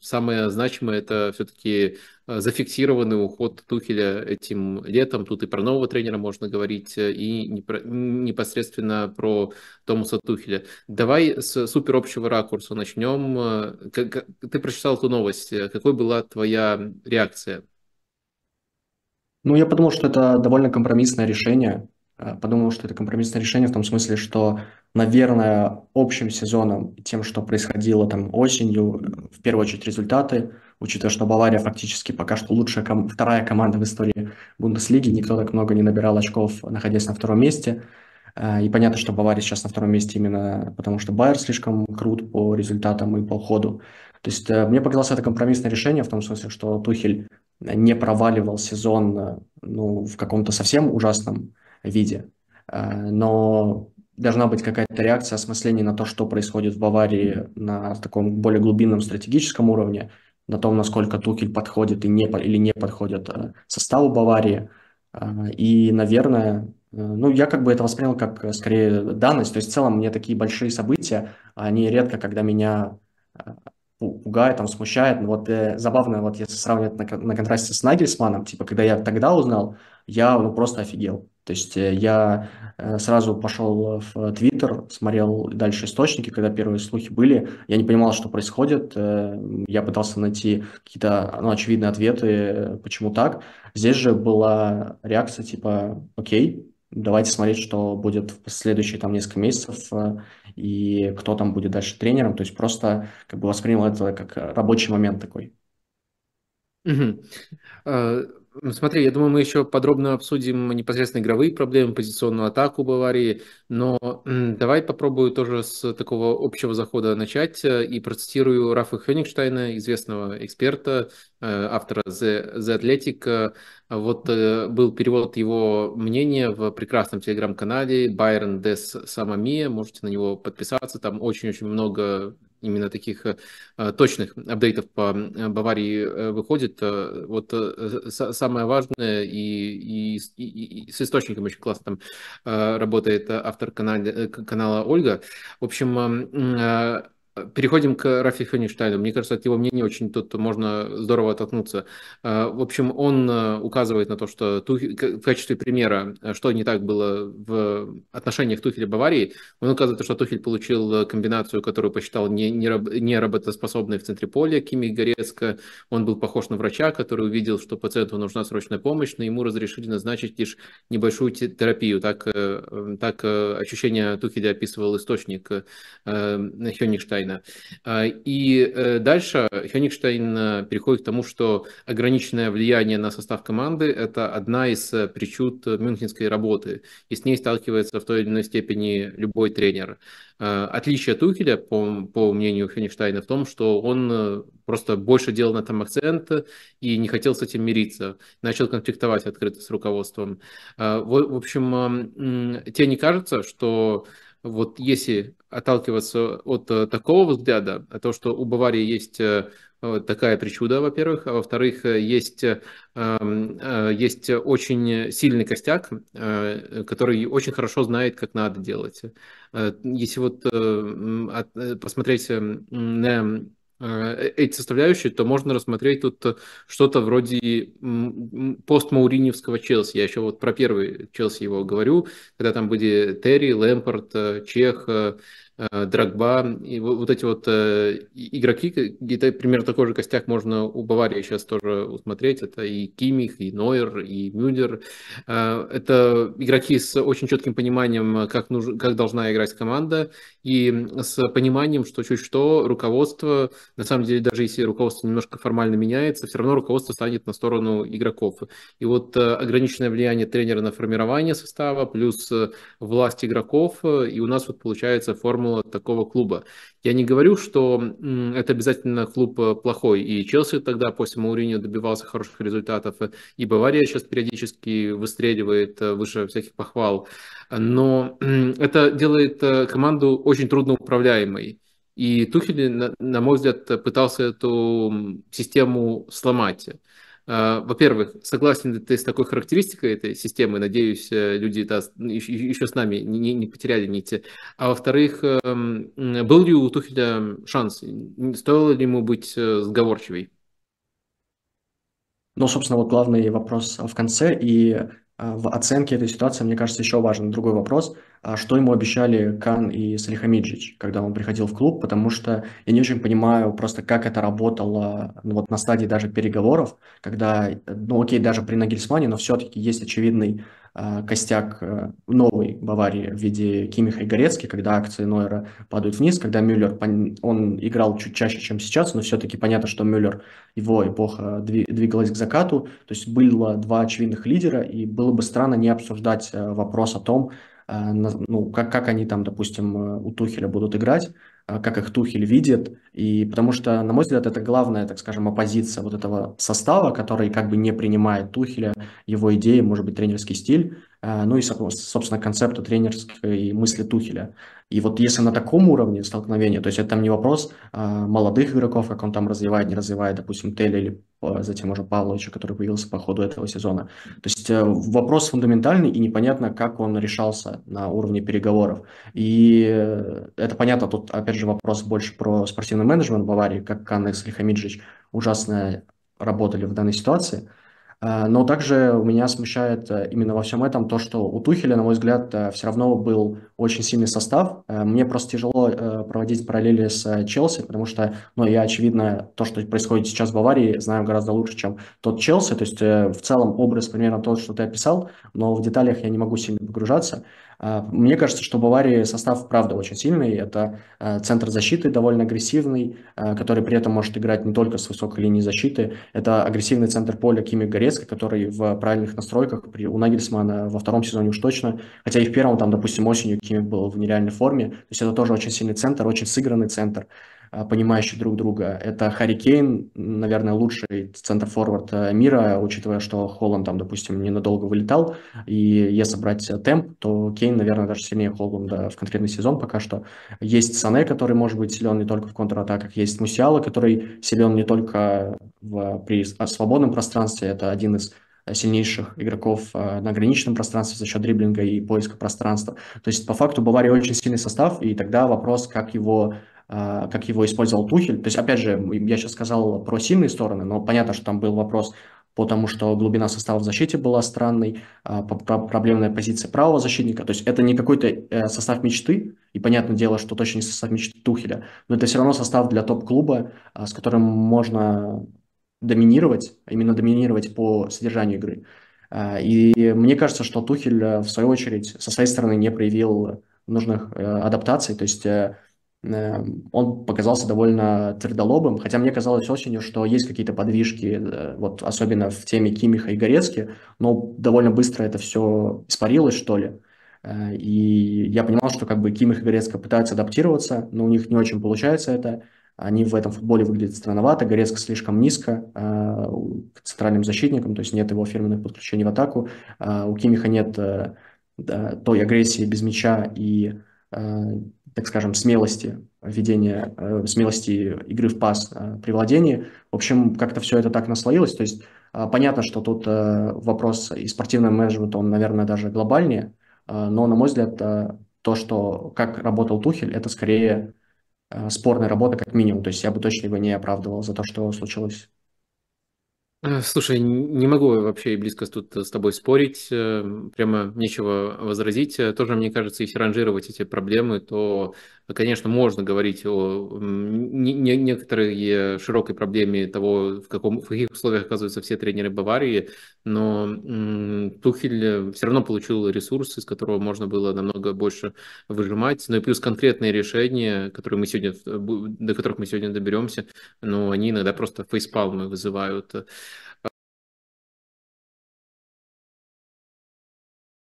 самое значимое это все-таки зафиксированный уход Тухеля этим летом. Тут и про нового тренера можно говорить, и непосредственно про Томаса Тухеля. Давай с супер общего ракурса начнем. Ты прочитал эту новость. Какой была твоя реакция? Ну, я подумал, что это довольно компромиссное решение. Э, подумал, что это компромиссное решение в том смысле, что, наверное, общим сезоном, тем, что происходило там осенью, э, в первую очередь результаты, учитывая, что Бавария фактически пока что лучшая ком- вторая команда в истории Бундеслиги, никто так много не набирал очков, находясь на втором месте. Э, и понятно, что Бавария сейчас на втором месте именно потому, что Байер слишком крут по результатам и по ходу. То есть мне показалось это компромиссное решение в том смысле, что Тухель не проваливал сезон ну, в каком-то совсем ужасном виде. Э, но должна быть какая-то реакция, осмысление на то, что происходит в Баварии на таком более глубинном стратегическом уровне, на том, насколько Тухель подходит и не, или не подходит э, составу Баварии. Э, и, наверное, ну, я как бы это воспринял как скорее данность. То есть в целом мне такие большие события, они редко, когда меня пугает, там, смущает. Вот э, забавно, вот если сравнивать на, на контрасте с Нагельсманом, типа, когда я тогда узнал, я ну, просто офигел. То есть э, я э, сразу пошел в Твиттер, смотрел дальше источники, когда первые слухи были. Я не понимал, что происходит. Э, я пытался найти какие-то ну, очевидные ответы, почему так. Здесь же была реакция типа «Окей, давайте смотреть, что будет в следующие там несколько месяцев и кто там будет дальше тренером. То есть просто как бы воспринял это как рабочий момент такой. Угу. Смотри, я думаю, мы еще подробно обсудим непосредственно игровые проблемы, позиционную атаку Баварии, но давай попробую тоже с такого общего захода начать и процитирую Рафа Хёнигштейна, известного эксперта, э, автора The, The Athletic. Вот э, был перевод его мнения в прекрасном телеграм-канале Байрон Дес Самамия, можете на него подписаться, там очень-очень много именно таких э, точных апдейтов по э, Баварии э, выходит. Вот самое важное, и, и, и, и с источником очень классно там работает автор канала, канала Ольга. В общем, Переходим к Рафи Фенништайну. Мне кажется, от его мнения очень тут можно здорово оттолкнуться. А, в общем, он э, указывает на то, что в качестве примера, э, что не так было в отношениях Тухеля Баварии, он указывает, что Тухель получил комбинацию, которую посчитал не, не, не работоспособной в центре поля, Кими Горецко. Он был похож на врача, который увидел, что пациенту нужна срочная помощь, но ему разрешили назначить лишь небольшую терапию. Так, э, так ощущение Тухеля описывал источник Хёнигштайна. Хёнигштейна. А, и э, дальше Хёнигштейн э, переходит к тому, что ограниченное влияние на состав команды – это одна из э, причуд мюнхенской работы, и с ней сталкивается в той или иной степени любой тренер. Отличие Тухеля, по, по мнению Хёнигштейна, в том, что он просто больше делал на этом акцент и не хотел с этим мириться, начал конфликтовать открыто с руководством. В, в общем, тебе не кажется, что вот если отталкиваться от э, такого взгляда, то, что у Баварии есть э, такая причуда, во-первых, а во-вторых, есть, э, есть очень сильный костяк, который очень хорошо знает, как надо делать. Если вот посмотреть на Э, эти составляющие, то можно рассмотреть тут что-то вроде постмауриневского Челси. Я еще вот про первый Челси его говорю, когда там были Терри, Лэмпорт, э, Чех, э, Э, Драгба, и вот эти вот э, игроки, где-то примерно такой же костяк можно у Баварии сейчас тоже усмотреть, это и Кимих, и Нойер, и Мюллер. Э, это игроки с очень четким пониманием, как, нужно, как должна играть команда, и с пониманием, что чуть что руководство, на самом деле, даже если руководство немножко формально меняется, все равно руководство станет на сторону игроков. И вот ограниченное влияние тренера на формирование состава, плюс власть игроков, и у нас вот получается формула формула такого клуба. Я не говорю, что это обязательно клуб э, плохой, и Челси тогда после Мауриньо добивался хороших результатов, и Бавария сейчас периодически выстреливает э, выше всяких похвал, но это делает э, команду очень трудно управляемой. И Тухель, на, на мой взгляд, пытался эту систему сломать. Во-первых, согласен ли ты с такой характеристикой этой системы? Надеюсь, люди да, еще с нами не, не потеряли нити. А во-вторых, эм, был ли у Тухеля шанс? Стоило ли ему быть сговорчивей? Ну, собственно, вот главный вопрос в конце. И а, в оценке этой ситуации, мне кажется, еще важен другой вопрос. А что ему обещали Кан и Салихамиджич, когда он приходил в клуб? Потому что я не очень понимаю просто, как это работало ну, вот на стадии даже переговоров, когда, ну окей, даже при Нагельсмане, но все-таки есть очевидный а, костяк э, новой Баварии в виде Кимиха и Горецки, когда акции Нойера падают вниз, когда Мюллер, он играл чуть чаще, чем сейчас, но все-таки понятно, что Мюллер, его эпоха двигалась к закату, то есть было два очевидных лидера, и было бы странно не обсуждать э, вопрос о том, э, ну, как, как они там, допустим, у Тухеля будут играть, а, как их Тухель видит, и потому что, на мой взгляд, это главная, так скажем, оппозиция вот этого состава, который как бы не принимает Тухеля, его идеи, может быть, тренерский стиль, ну и, собственно, концепту тренерской мысли Тухеля. И вот если на таком уровне столкновения, то есть это там не вопрос а, молодых игроков, как он там развивает, не развивает, допустим, Теля или затем уже Павловича, который появился по ходу этого сезона. То есть э, вопрос фундаментальный и непонятно, как он решался на уровне переговоров. И э, это понятно, тут опять же вопрос больше про спортивный менеджмент Баварии, как Каннес и Хамиджич ужасно работали в данной ситуации. А, но также у меня смущает э, именно во всем этом то, что у Тухеля, на мой взгляд, э, все равно был очень сильный состав. Э, мне просто тяжело проводить параллели с Челси, потому что, ну, я, очевидно, то, что происходит сейчас в Баварии, знаю гораздо лучше, чем тот Челси. То есть в целом образ примерно тот, что ты описал, но в деталях я не могу сильно погружаться. А, мне кажется, что Баварии состав, правда, очень сильный. Это а, центр защиты довольно агрессивный, а, который при этом может играть не только с высокой линии защиты. Это агрессивный центр поля Кими Горецко, который в правильных настройках при, у Нагельсмана во втором сезоне уж точно. Хотя и в первом, там, допустим, осенью Кими был в нереальной форме. То есть это тоже очень сильный центр, очень сыгранный центр. А, понимающие друг друга. Это Харри Кейн, наверное, лучший центр-форвард мира, учитывая, что Холланд там, допустим, ненадолго вылетал. И если брать темп, то Кейн, наверное, даже сильнее Холланда в конкретный сезон пока что. Есть Сане, который может быть силен не только в контратаках, есть Мусиала, который силен не только в, при свободном пространстве, это один из сильнейших игроков э, на ограниченном пространстве за счет дриблинга и поиска пространства. То есть, по факту, Бавария очень сильный состав, и тогда вопрос, как его а, как его использовал Тухель. То есть, опять же, я сейчас сказал про сильные стороны, но понятно, что там был вопрос потому что глубина состава в защите была странной, а, проблемная позиция правого защитника. То есть это не какой-то э, состав мечты, и понятное дело, что точно не состав мечты Тухеля, но это все равно состав для топ-клуба, а, с которым можно доминировать, именно доминировать по содержанию игры. И мне кажется, что Тухель, э, в свою очередь, со своей стороны не проявил нужных э, адаптаций, то есть он показался довольно твердолобым, хотя мне казалось осенью, что есть какие-то подвижки, э, вот особенно в теме Кимиха и Горецки, но довольно быстро это все испарилось, что ли. Э, и я понимал, что как бы Кимих и Горецко пытаются адаптироваться, но у них не очень получается это. Они в этом футболе выглядят странновато, Горецко слишком низко э, к центральным защитникам, то есть нет его фирменных подключений в атаку. У Кимиха нет той агрессии без мяча и так скажем, смелости ведения, э, смелости игры в пас э, при владении. В общем, как-то все это так наслоилось. То есть э, понятно, что тут вопрос и спортивного менеджмента, он, наверное, даже глобальнее, но, на мой взгляд, то, что как работал Тухель, это скорее спорная работа как минимум. То есть я бы точно его не оправдывал за то, что случилось. Э, слушай, не могу вообще близко тут с тобой спорить, э, прямо нечего возразить. Э, тоже, мне кажется, если ранжировать эти проблемы, то, конечно, можно говорить о некоторой широкой проблеме того, в, каком, в каких условиях оказываются все тренеры Баварии, но Тухель все равно получил ресурс, из которого можно было намного больше выжимать, ну и плюс конкретные решения, которые мы сегодня, до которых мы сегодня доберемся, но они иногда просто фейспалмы вызывают.